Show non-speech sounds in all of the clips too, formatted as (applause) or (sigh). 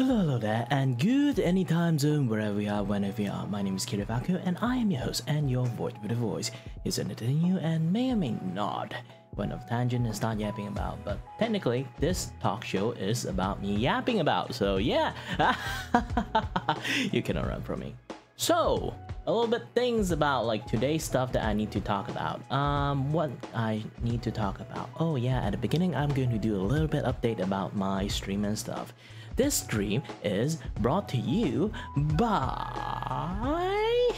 Hello, hello there, and good anytime zone wherever we are, whenever we are. My name is Kiray Vacuo, and I am your host and your voice with a voice. Is entertaining you and may or may not went off tangent and start yapping about. But technically, this talk show is about me yapping about. So yeah, (laughs) you cannot run from me. So a little bit things about like today's stuff that I need to talk about. Um, what I need to talk about. Oh yeah, at the beginning, I'm going to do a little bit update about my stream and stuff. This stream is brought to you by.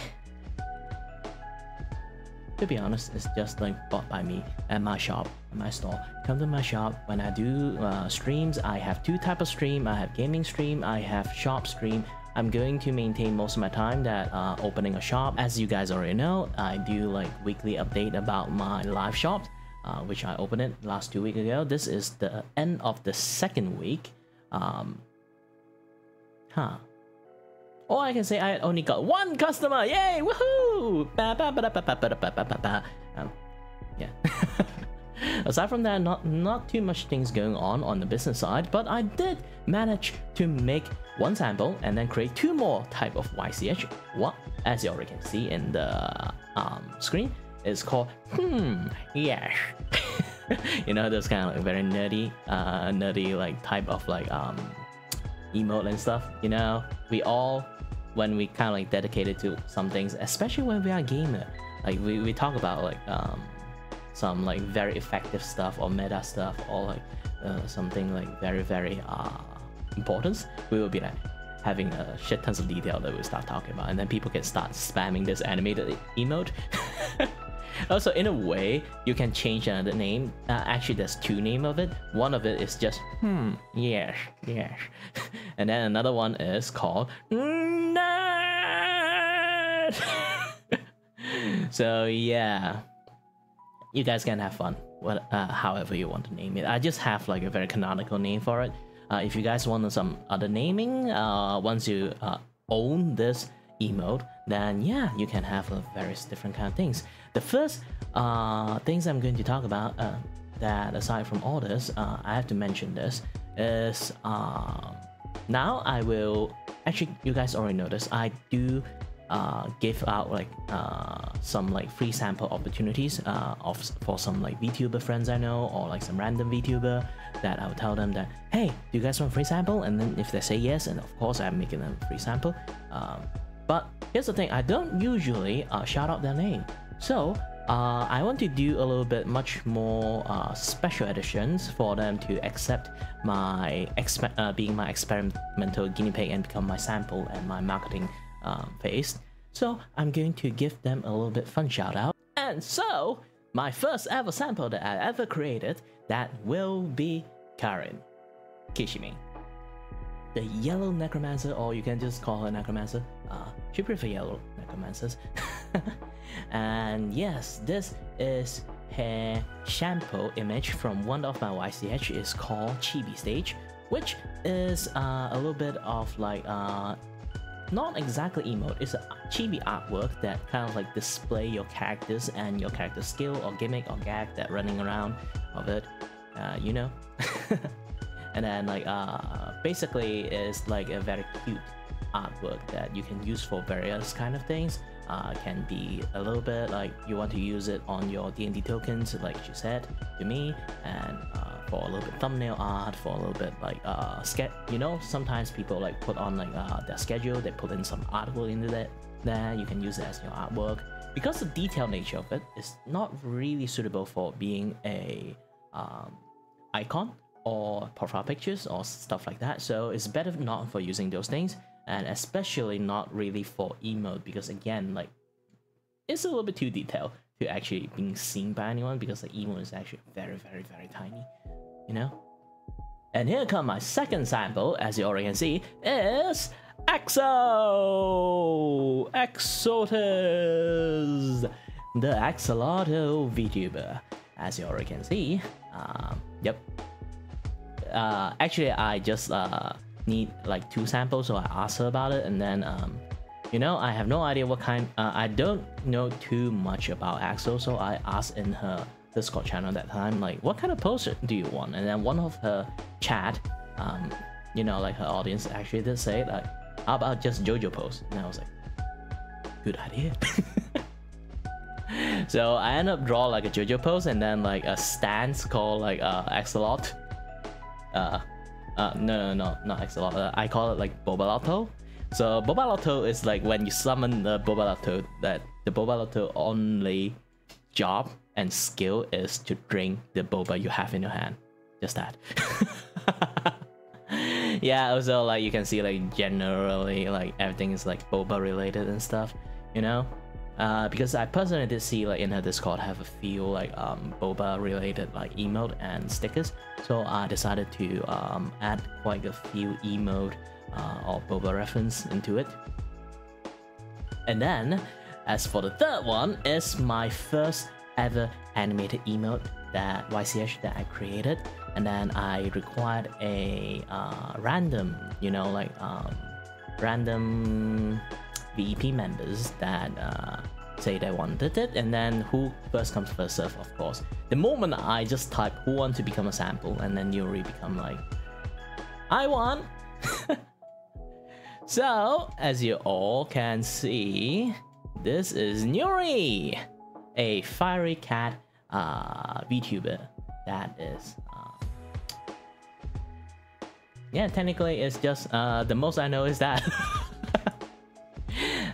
To be honest, it's just like bought by me at my shop, at my store. Come to my shop when I do uh, streams. I have two type of stream. I have gaming stream. I have shop stream. I'm going to maintain most of my time that uh, opening a shop. As you guys already know, I do like weekly update about my live shop, uh, which I opened it last two weeks ago. This is the end of the second week. Um, Huh. Or I can say I only got one customer. Yay! Woohoo! Um, yeah. (laughs) Aside from that, not not too much things going on on the business side, but I did manage to make one sample and then create two more type of YCH. What, as you already can see in the um, screen, is called hmm yes. (laughs) you know those kind of like very nerdy, uh, nerdy like type of like um emote and stuff, you know, we all, when we kind of like dedicated to some things, especially when we are gamer, like we, we talk about like um, some like very effective stuff or meta stuff or like uh, something like very, very uh, important, we will be like having a shit tons of detail that we start talking about and then people can start spamming this animated emote (laughs) also, in a way, you can change another name. Uh, actually, there's two name of it. One of it is just hmm, yes, yes, (laughs) and then another one is called nerd. (laughs) so yeah, you guys can have fun. What, uh, however you want to name it. I just have like a very canonical name for it. Uh, if you guys want some other naming, uh, once you uh, own this emote, then yeah, you can have a various different kind of things. The first uh, things I'm going to talk about uh, that aside from all this, uh, I have to mention this is uh, now I will actually you guys already noticed I do uh, give out like uh, some like free sample opportunities uh, of for some like VTuber friends I know or like some random VTuber that I'll tell them that hey do you guys want free sample and then if they say yes and of course I'm making them free sample um, but here's the thing I don't usually uh, shout out their name so uh, I want to do a little bit much more uh, special editions for them to accept my uh, being my experimental guinea pig and become my sample and my marketing um, phase. So I'm going to give them a little bit fun shout out. And so my first ever sample that I ever created that will be Karin Kishimei. The yellow necromancer, or you can just call her necromancer. Uh, she prefer yellow necromancers. (laughs) and yes this is her shampoo image from one of my YCH is called Chibi Stage which is uh, a little bit of like uh, not exactly emote it's a chibi artwork that kind of like display your characters and your character skill or gimmick or gag that running around of it uh, you know (laughs) and then like uh, basically it's like a very cute artwork that you can use for various kind of things. Uh, can be a little bit like you want to use it on your D&D tokens like you said to me and uh, for a little bit thumbnail art for a little bit like uh sketch you know sometimes people like put on like uh, their schedule they put in some artwork into that there you can use it as your artwork. Because the detailed nature of it is not really suitable for being a um, icon or profile pictures or stuff like that. So it's better not for using those things and especially not really for emote because again like it's a little bit too detailed to actually being seen by anyone because the emote is actually very very very tiny you know? And here come my second sample as you already can see is Axel Axotis the Axolotl VTuber. As you already can see um, yep uh, actually I just uh, need like two samples so I asked her about it and then um, you know I have no idea what kind uh, I don't know too much about Axo so I asked in her Discord channel at that time like what kind of poster do you want and then one of her chat um, you know, like her audience actually did say like, how about just JoJo pose? And I was like, good idea. (laughs) so I end up draw like a JoJo pose and then like a stance called like uh. Uh, uh no no no not Axolot. Uh, I call it like Bobalotto. So Bobalotto is like when you summon the Bobalotto that the Bobalotto only job and skill is to drink the boba you have in your hand. Just that. (laughs) yeah, also like you can see like generally like everything is like boba related and stuff, you know? Uh, because I personally did see like in her Discord have a few like um, boba related like emote and stickers, so I decided to um, add quite a few emote uh, or boba reference into it. And then, as for the third one, is my first ever animated emote that YCH that I created, and then I required a uh, random, you know, like um, random VEP members that uh, say they wanted it, and then who first comes first serve, of course. The moment I just type who want to become a sample, and then Yuri become like, I want. (laughs) so as you all can see, this is Neury, a fiery cat uh, VTuber that is. Uh, yeah, technically, it's just uh, the most I know is that. (laughs)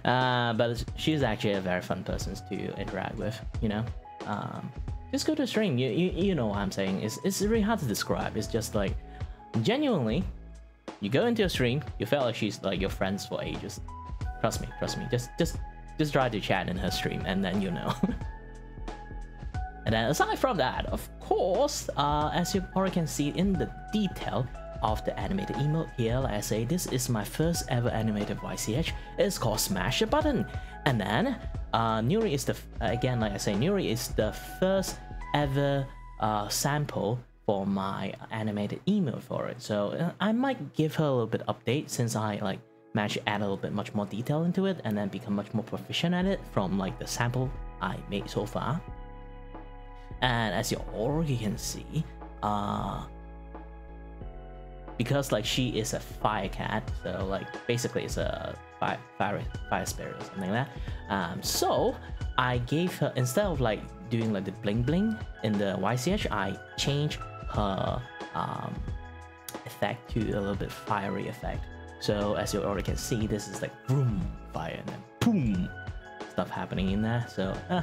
uh, but she's actually a very fun person to interact with. You know, um, just go to stream. You, you you know what I'm saying? It's it's really hard to describe. It's just like genuinely, you go into a stream, you feel like she's like your friends for ages. Trust me, trust me. Just just just try to chat in her stream, and then you know. (laughs) And then aside from that, of course, uh, as you already can see in the detail of the animated emote here, I say, this is my first ever animated YCH. It's called Smash a Button. And then, uh, Neury is the, again, like I say, Neury is the first ever uh, sample for my animated emote for it. So uh, I might give her a little bit update since I like managed to add a little bit much more detail into it and then become much more proficient at it from like the sample I made so far. And as you already can see, uh, because like she is a fire cat, so like basically it's a fire fire, fire spirit or something like that. Um, so I gave her instead of like doing like the bling bling in the YCH, I changed her um, effect to a little bit fiery effect. So as you already can see, this is like boom fire and then boom stuff happening in there. So (laughs)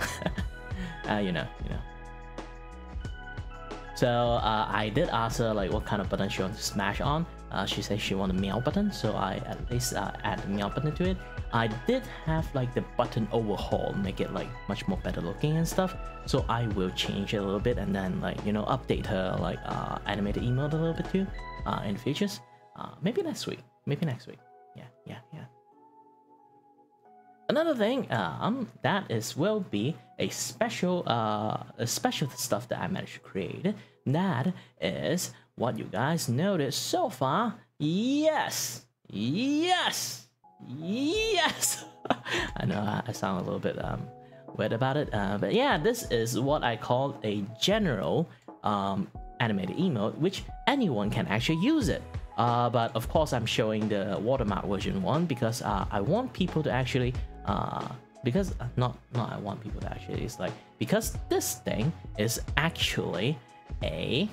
uh, you know, you know. So uh, I did ask her like what kind of button she wants to smash on. Uh, she said she want a meow button, so I at least uh, add the meow button to it. I did have like the button overhaul, make it like much more better looking and stuff. So I will change it a little bit and then like you know update her like uh, animated emote a little bit too uh, in futures. Uh, maybe next week. Maybe next week. Yeah, yeah, yeah. Another thing, um, that is will be a special, uh, a special stuff that I managed to create. That is what you guys noticed so far. Yes, yes, yes. (laughs) I know I sound a little bit um weird about it, uh, but yeah, this is what I call a general um animated emote, which anyone can actually use it. Uh, but of course, I'm showing the watermark version one because uh, I want people to actually uh, because uh, not not I want people to actually it's like because this thing is actually a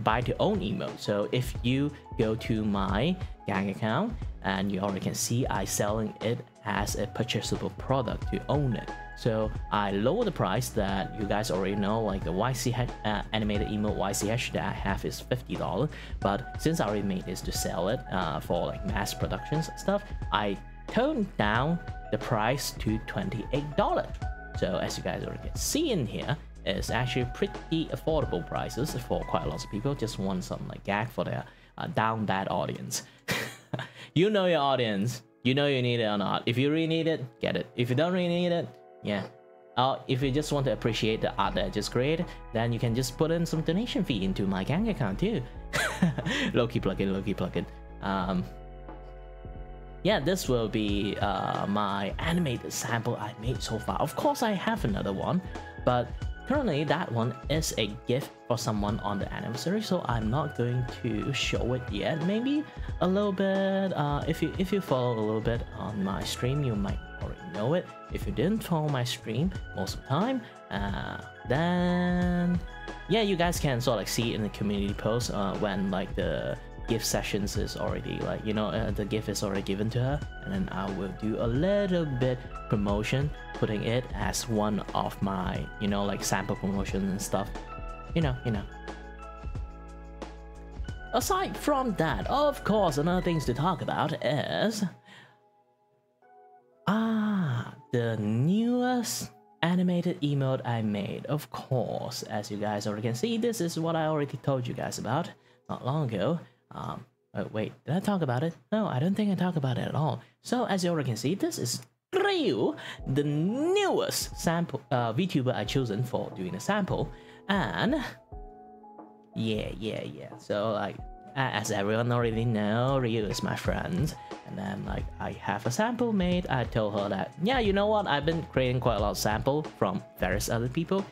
buy to own emote. So if you go to my Gank account and you already can see I selling it as a purchasable product to own it. So I lower the price that you guys already know, like the YC uh, animated emote YCH that I have is $50. But since I already made this to sell it uh, for like mass productions stuff, I toned down the price to $28. So as you guys already can see in here, it's actually pretty affordable prices for quite a lot of people. Just want some like gag for their uh, down bad audience. (laughs) you know your audience. You know you need it or not. If you really need it, get it. If you don't really need it, yeah. Uh, if you just want to appreciate the art that I just created, then you can just put in some donation fee into my Gank account too. (laughs) low-key plugin, low-key plugin. Um, yeah, this will be uh, my animated sample I made so far. Of course, I have another one, but currently that one is a gift for someone on the anniversary so i'm not going to show it yet maybe a little bit uh, if you if you follow a little bit on my stream you might already know it if you didn't follow my stream most of the time uh, then yeah you guys can sort of like see in the community post uh, when like the gift sessions is already like you know uh, the gift is already given to her. And then i will do a little bit promotion putting it as one of my you know like sample promotions and stuff. You know you know. Aside from that of course another things to talk about is ah the newest animated emote i made. Of course as you guys already can see this is what i already told you guys about not long ago um, oh, wait, did I talk about it? No, I don't think I talked about it at all. So as you already can see, this is Riyuu, the newest sample uh, VTuber I chosen for doing a sample, and yeah, yeah, yeah. So like, as everyone already know, Riyuu is my friend, and then like I have a sample made. I told her that yeah, you know what? I've been creating quite a lot of sample from various other people.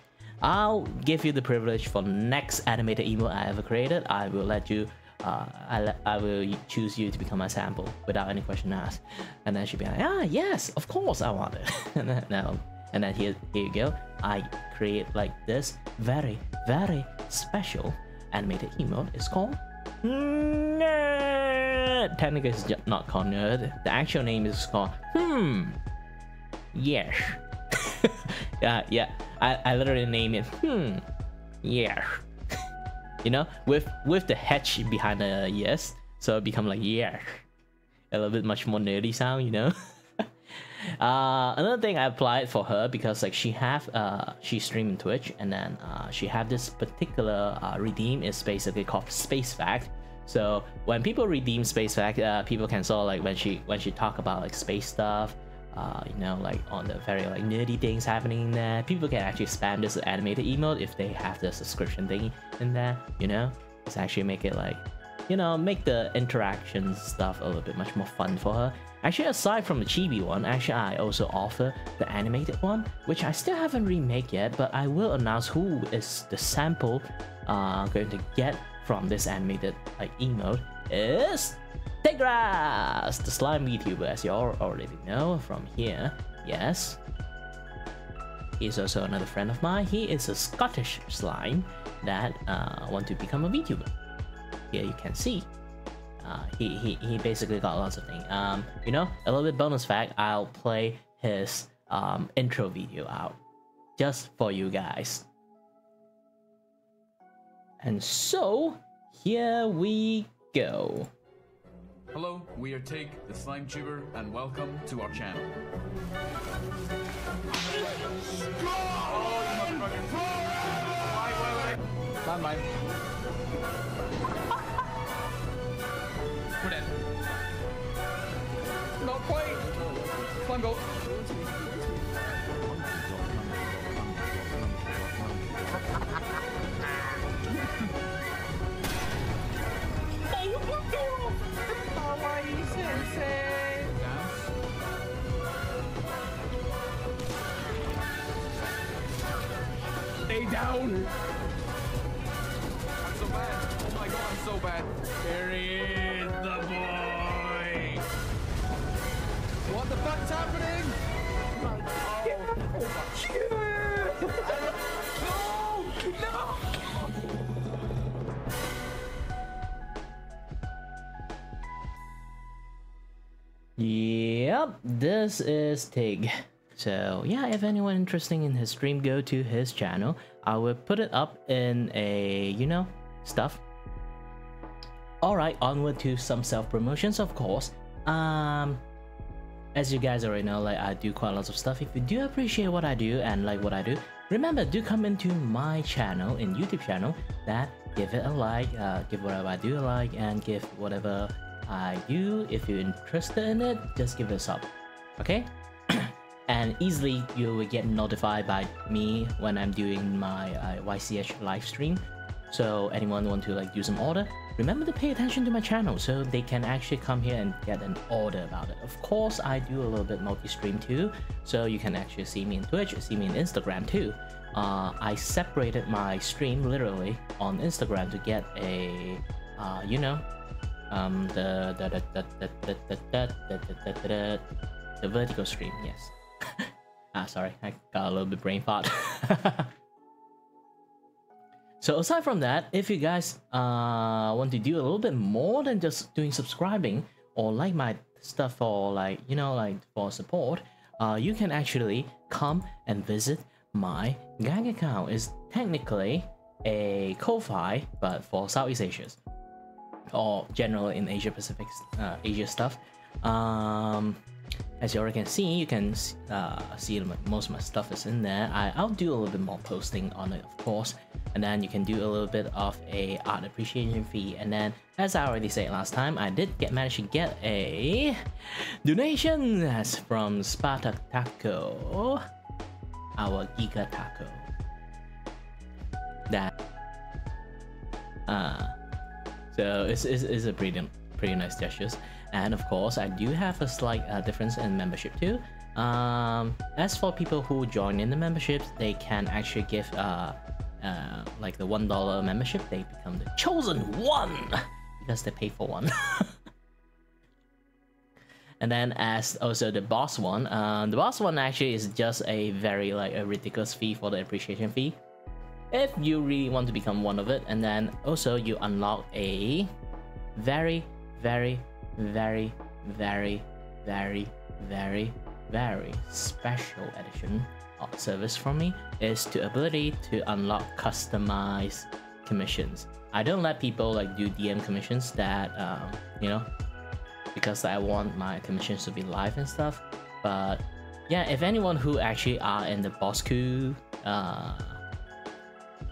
I'll give you the privilege for next animated emote I ever created. I will let you uh, I, I will choose you to become my sample without any question asked. And then she'd be like, ah, yes, of course I want it. (laughs) and then, no. and then here, here you go. I create like this very, very special animated emote. It's called Nerd. Technically, it's not called Nerd. The actual name is called Hmm. Yes. (laughs) yeah, yeah. I, I literally name it Hmm. Yeah you know, with with the hatch behind the yes, so it become like yeah, (laughs) a little bit much more nerdy sound, you know. (laughs) uh, another thing I applied for her because like she have uh she stream Twitch and then uh she have this particular uh, redeem is basically called Space Fact. So when people redeem Space Fact, uh, people can of like when she when she talk about like space stuff, uh, you know, like on the very like nerdy things happening in there. People can actually spam this animated emote if they have the subscription thing in there, you know? It's actually make it like, you know, make the interaction stuff a little bit much more fun for her. Actually, aside from the chibi one, actually I also offer the animated one, which I still haven't remake yet, but I will announce who is the sample uh, going to get from this animated like emote is Tigraas, the slime VTuber, as you all already know from here. Yes. He's also another friend of mine. He is a Scottish slime that uh, want to become a VTuber. Here you can see. Uh, he, he, he basically got lots of things. Um, you know, a little bit bonus fact, I'll play his um, intro video out just for you guys. And so, here we go. Hello, we are Tig, the Slime Tuber, and welcome to our channel. Stand by. We're dead. Not quite. Slime go. Stay down! I'm so bad. Oh my god, I'm so bad. There he is, the boy! What the fuck's happening? Oh. (laughs) no! No! Yep, this is Tig. So yeah, if anyone interesting in his stream, go to his channel. I will put it up in a, you know, stuff. Alright, onward to some self-promotions, of course. Um, as you guys already know, like I do quite lots of stuff. If you do appreciate what I do and like what I do, remember do come into my channel in YouTube channel. That give it a like, uh, give whatever I do a like, and give whatever I do. If you're interested in it, just give it a sub. Okay? (clears throat) and easily you will get notified by me when I'm doing my uh, YCH live stream. So anyone want to like do some order, remember to pay attention to my channel so they can actually come here and get an order about it. Of course, I do a little bit multi-stream too, so you can actually see me in Twitch, see me in Instagram too. Uh, I separated my stream literally on Instagram to get a, uh, you know, um, the the the the the the the the the the the vertical stream. Yes. ah, sorry, I got a little bit brain fart. So aside from that, if you guys uh, want to do a little bit more than just doing subscribing or like my stuff for like, you know, like for support, uh, you can actually come and visit my Gank account. It's technically a Ko-Fi, but for Southeast Asia or generally in Asia Pacific, uh, Asia stuff. Um, as you already can see, you can uh, see most of my stuff is in there. I, I'll do a little bit more posting on it, of course, and then you can do a little bit of a art appreciation fee. And then, as I already said last time, I did get manage to get a donation that's from Spartak Taco, our Giga Taco. That, uh, so it's, it's, it's a pretty pretty nice gestures. And of course, I do have a slight uh, difference in membership too. Um, as for people who join in the memberships, they can actually give uh, uh, like the one dollar membership. They become the chosen one (laughs) because they pay for one. (laughs) and then as also the boss one, uh, the boss one actually is just a very like a ridiculous fee for the appreciation fee. If you really want to become one of it, and then also you unlock a very, very, very, very, very, very, very special edition of service from me is the ability to unlock customized commissions. I don't let people like do DM commissions that um, you know because I want my commissions to be live and stuff. But yeah, if anyone who actually are in the Bosku uh,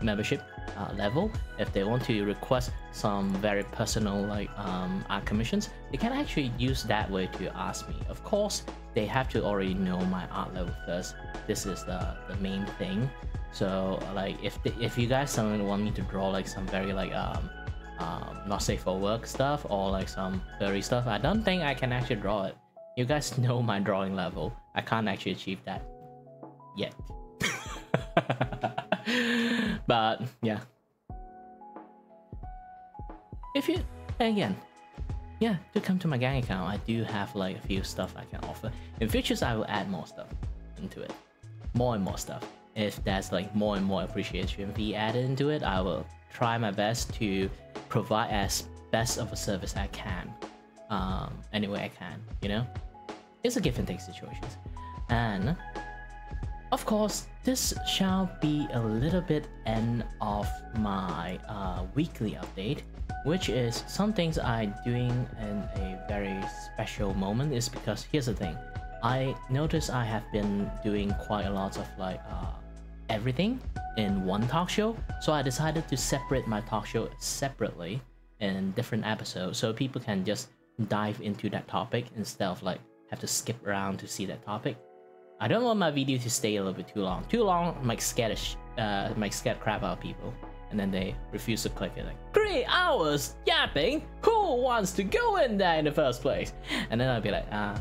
membership uh, level, if they want to request some very personal like um, art commissions, they can actually use that way to ask me. Of course, they have to already know my art level first. This is the, the main thing. So like if if you guys suddenly want me to draw like some very like um, um not safe for work stuff or like some furry stuff, I don't think I can actually draw it. You guys (laughs) know my drawing level. I can't actually achieve that yet. (laughs) but yeah. If you again, yeah, to come to my Gank account, I do have like a few stuff I can offer. In futures, I will add more stuff into it, more and more stuff. If there's like more and more appreciation be added into it, I will try my best to provide as best of a service I can, um, any way I can. You know, it's a give and take situation, and of course, this shall be a little bit end of my uh, weekly update, which is some things I'm doing in a very special moment is because here's the thing. I notice I have been doing quite a lot of like uh, everything in one talk show, so I decided to separate my talk show separately in different episodes so people can just dive into that topic instead of like have to skip around to see that topic. I don't want my video to stay a little bit too long. Too long might scare the uh, might scare crap out of people, and then they refuse to click it. Like three hours yapping. Who wants to go in there in the first place? And then I'll be like, ah, uh,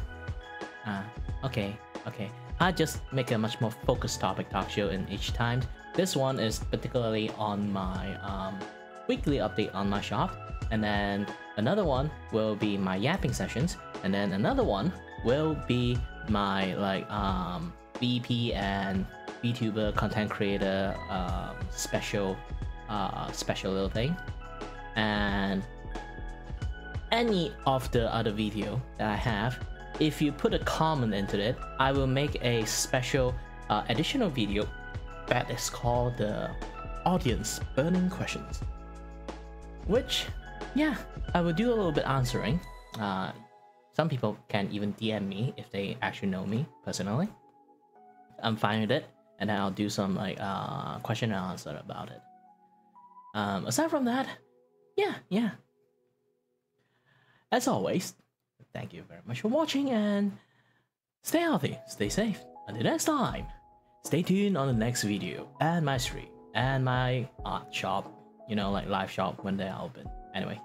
ah, uh, okay, okay. I just make a much more focused topic talk show in each time. This one is particularly on my um, weekly update on my shop, and then another one will be my yapping sessions, and then another one will be my like um VP and VTuber content creator um, special uh, special little thing. And any of the other video that I have if you put a comment into it I will make a special uh, additional video that is called the audience burning questions which yeah I will do a little bit answering uh, some people can even DM me if they actually know me personally. I'm fine with it, and then I'll do some like uh, question and answer about it. Um, aside from that, yeah, yeah. As always, thank you very much for watching and stay healthy, stay safe. Until next time, stay tuned on the next video and my stream and my art shop you know, like live shop when they're open. Anyway,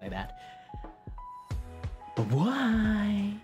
like that. Why?